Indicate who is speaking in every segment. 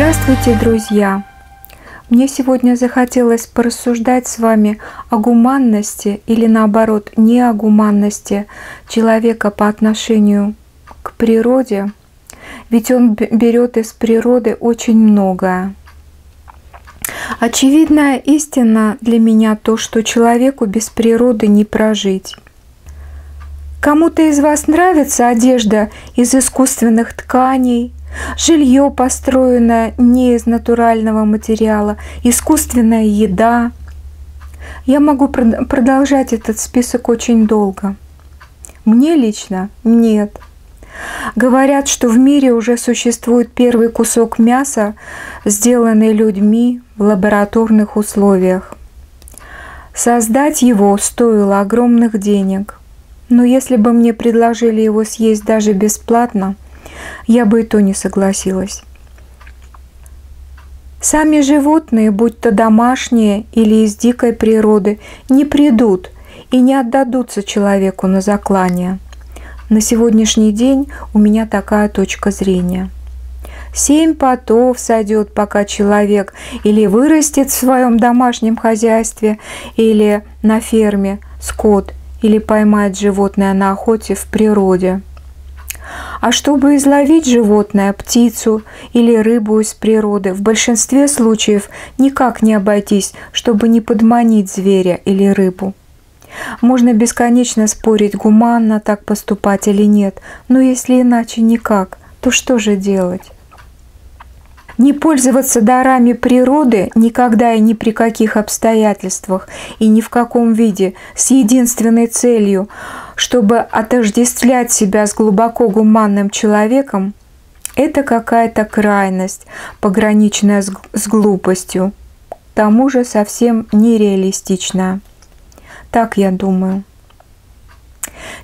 Speaker 1: Здравствуйте, друзья! Мне сегодня захотелось порассуждать с вами о гуманности или наоборот не о гуманности человека по отношению к природе, ведь он берет из природы очень многое. Очевидная истина для меня то, что человеку без природы не прожить. Кому-то из вас нравится одежда из искусственных тканей, жилье, построенное не из натурального материала, искусственная еда. Я могу продолжать этот список очень долго. Мне лично нет. Говорят, что в мире уже существует первый кусок мяса, сделанный людьми в лабораторных условиях. Создать его стоило огромных денег. Но если бы мне предложили его съесть даже бесплатно, я бы и то не согласилась. Сами животные, будь то домашние или из дикой природы, не придут и не отдадутся человеку на заклание. На сегодняшний день у меня такая точка зрения. Семь потов сойдет, пока человек или вырастет в своем домашнем хозяйстве, или на ферме скот, или поймает животное на охоте в природе. А чтобы изловить животное, птицу или рыбу из природы, в большинстве случаев никак не обойтись, чтобы не подманить зверя или рыбу. Можно бесконечно спорить, гуманно так поступать или нет, но если иначе никак, то что же делать? Не пользоваться дарами природы никогда и ни при каких обстоятельствах и ни в каком виде с единственной целью, чтобы отождествлять себя с глубоко гуманным человеком, это какая-то крайность, пограничная с, глупостью, к тому же совсем нереалистичная. Так я думаю.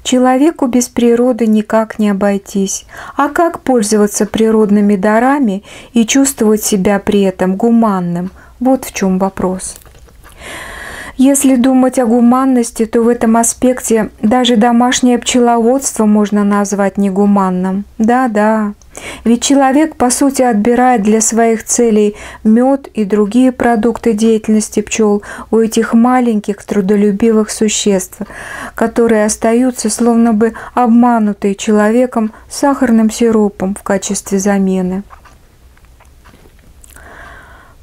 Speaker 1: Человеку без природы никак не обойтись. А как пользоваться природными дарами и чувствовать себя при этом гуманным? Вот в чем вопрос. Если думать о гуманности, то в этом аспекте даже домашнее пчеловодство можно назвать негуманным. Да-да, ведь человек, по сути, отбирает для своих целей мед и другие продукты деятельности пчел у этих маленьких трудолюбивых существ, которые остаются словно бы обманутые человеком сахарным сиропом в качестве замены.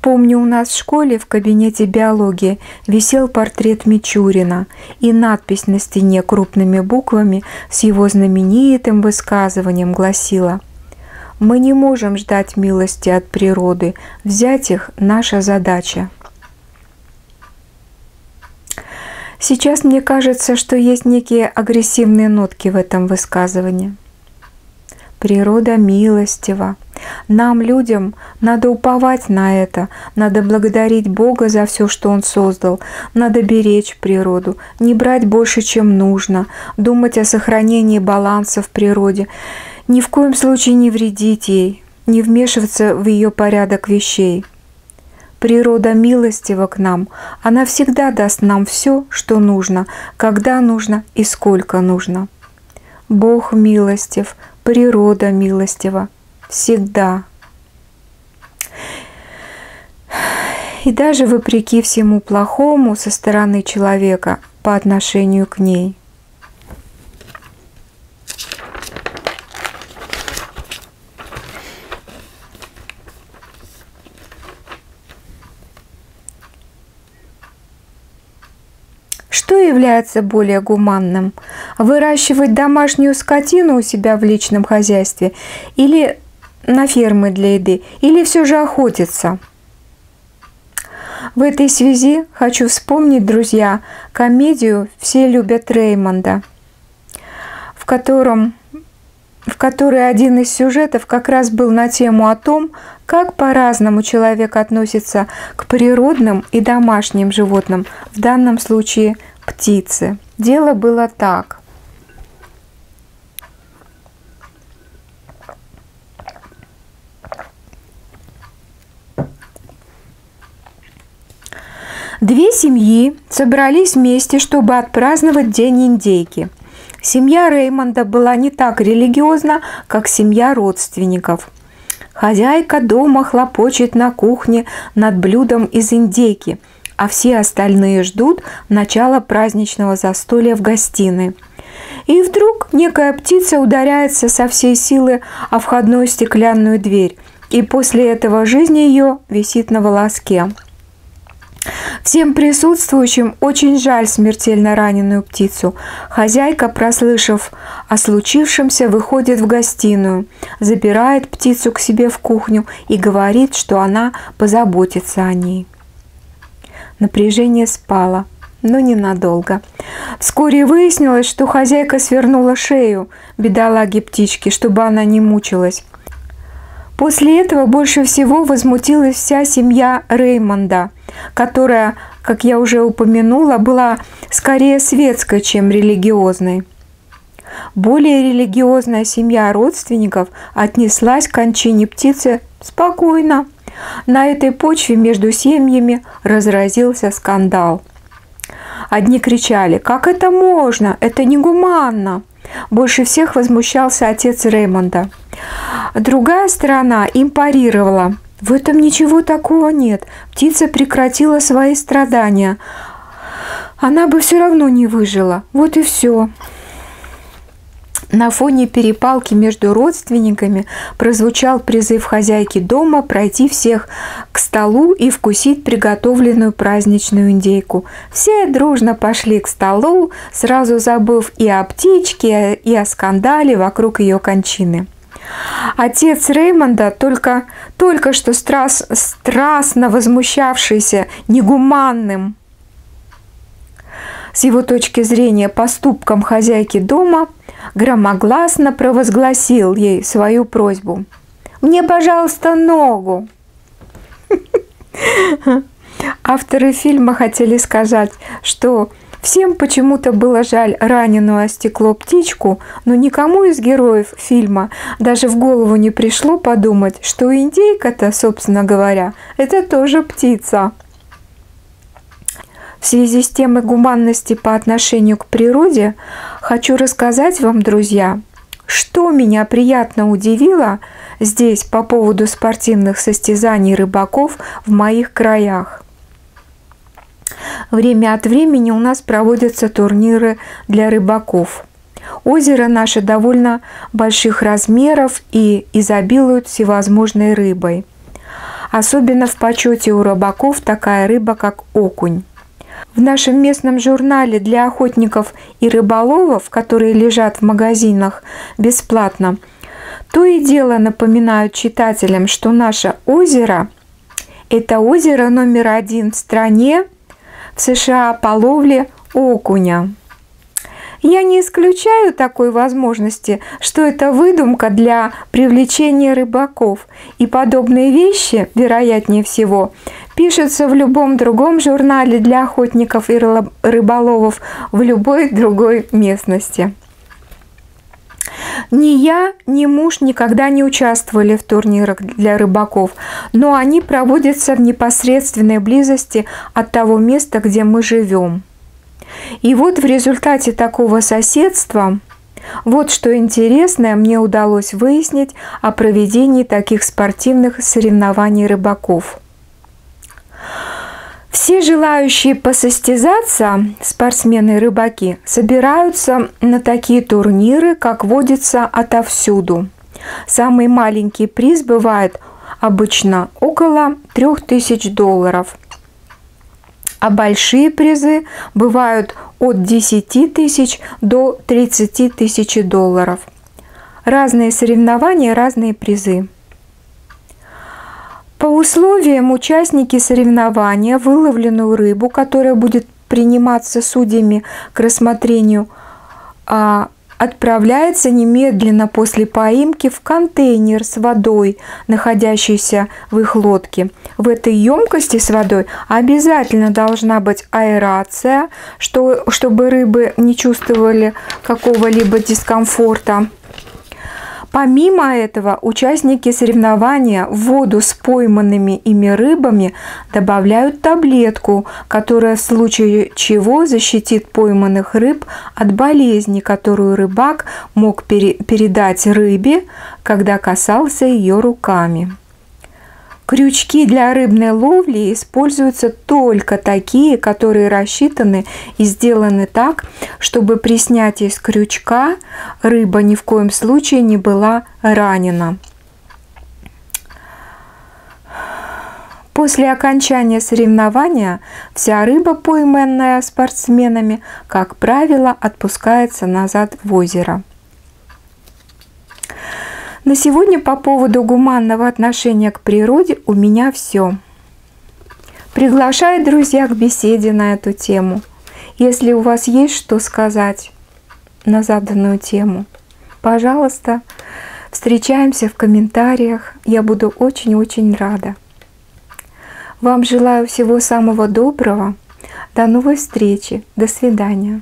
Speaker 1: Помню, у нас в школе в кабинете биологии висел портрет Мичурина и надпись на стене крупными буквами с его знаменитым высказыванием гласила – мы не можем ждать милости от природы, взять их – наша задача. Сейчас мне кажется, что есть некие агрессивные нотки в этом высказывании. Природа милостива. Нам, людям, надо уповать на это, надо благодарить Бога за все, что Он создал, надо беречь природу, не брать больше, чем нужно, думать о сохранении баланса в природе ни в коем случае не вредить ей, не вмешиваться в ее порядок вещей. Природа милостива к нам, она всегда даст нам все, что нужно, когда нужно и сколько нужно. Бог милостив, природа милостива, всегда. И даже вопреки всему плохому со стороны человека по отношению к ней – Что является более гуманным? Выращивать домашнюю скотину у себя в личном хозяйстве или на фермы для еды, или все же охотиться? В этой связи хочу вспомнить, друзья, комедию «Все любят Реймонда», в котором в которой один из сюжетов как раз был на тему о том, как по-разному человек относится к природным и домашним животным, в данном случае птицы. Дело было так. Две семьи собрались вместе, чтобы отпраздновать День индейки. Семья Реймонда была не так религиозна, как семья родственников. Хозяйка дома хлопочет на кухне над блюдом из индейки, а все остальные ждут начала праздничного застолья в гостиной. И вдруг некая птица ударяется со всей силы о входную стеклянную дверь, и после этого жизнь ее висит на волоске. Всем присутствующим очень жаль смертельно раненую птицу. Хозяйка, прослышав о случившемся, выходит в гостиную, забирает птицу к себе в кухню и говорит, что она позаботится о ней. Напряжение спало, но ненадолго. Вскоре выяснилось, что хозяйка свернула шею бедолаги птички, чтобы она не мучилась. После этого больше всего возмутилась вся семья Реймонда, которая, как я уже упомянула, была скорее светской, чем религиозной. Более религиозная семья родственников отнеслась к кончине птицы спокойно. На этой почве между семьями разразился скандал. Одни кричали «Как это можно? Это негуманно!» Больше всех возмущался отец Реймонда. Другая сторона им парировала. В этом ничего такого нет. Птица прекратила свои страдания. Она бы все равно не выжила. Вот и все. На фоне перепалки между родственниками прозвучал призыв хозяйки дома пройти всех к столу и вкусить приготовленную праздничную индейку. Все дружно пошли к столу, сразу забыв и о птичке, и о скандале вокруг ее кончины. Отец Реймонда, только, только что страс, страстно возмущавшийся негуманным с его точки зрения поступком хозяйки дома, громогласно провозгласил ей свою просьбу. «Мне, пожалуйста, ногу!» Авторы фильма хотели сказать, что всем почему-то было жаль раненую о стекло птичку, но никому из героев фильма даже в голову не пришло подумать, что индейка-то, собственно говоря, это тоже птица. В связи с темой гуманности по отношению к природе хочу рассказать вам, друзья, что меня приятно удивило здесь по поводу спортивных состязаний рыбаков в моих краях. Время от времени у нас проводятся турниры для рыбаков. Озеро наше довольно больших размеров и изобилует всевозможной рыбой. Особенно в почете у рыбаков такая рыба, как окунь. В нашем местном журнале для охотников и рыболовов, которые лежат в магазинах бесплатно, то и дело напоминают читателям, что наше озеро – это озеро номер один в стране в США по ловле окуня. Я не исключаю такой возможности, что это выдумка для привлечения рыбаков, и подобные вещи, вероятнее всего, пишутся в любом другом журнале для охотников и рыболовов в любой другой местности. Ни я, ни муж никогда не участвовали в турнирах для рыбаков, но они проводятся в непосредственной близости от того места, где мы живем. И вот в результате такого соседства вот что интересное мне удалось выяснить о проведении таких спортивных соревнований рыбаков. Все желающие посостязаться, спортсмены-рыбаки, собираются на такие турниры, как водится отовсюду. Самый маленький приз бывает обычно около 3000 долларов – а большие призы бывают от 10 тысяч до 30 тысяч долларов. Разные соревнования, разные призы. По условиям участники соревнования выловленную рыбу, которая будет приниматься судьями к рассмотрению, а отправляется немедленно после поимки в контейнер с водой, находящийся в их лодке. В этой емкости с водой обязательно должна быть аэрация, что, чтобы рыбы не чувствовали какого-либо дискомфорта. Помимо этого, участники соревнования в воду с пойманными ими рыбами добавляют таблетку, которая в случае чего защитит пойманных рыб от болезни, которую рыбак мог пере передать рыбе, когда касался ее руками. Крючки для рыбной ловли используются только такие, которые рассчитаны и сделаны так, чтобы при снятии с крючка рыба ни в коем случае не была ранена. После окончания соревнования вся рыба, пойманная спортсменами, как правило, отпускается назад в озеро. На сегодня по поводу гуманного отношения к природе у меня все. Приглашаю, друзья, к беседе на эту тему. Если у вас есть что сказать на заданную тему, пожалуйста, встречаемся в комментариях. Я буду очень-очень рада. Вам желаю всего самого доброго. До новой встречи. До свидания.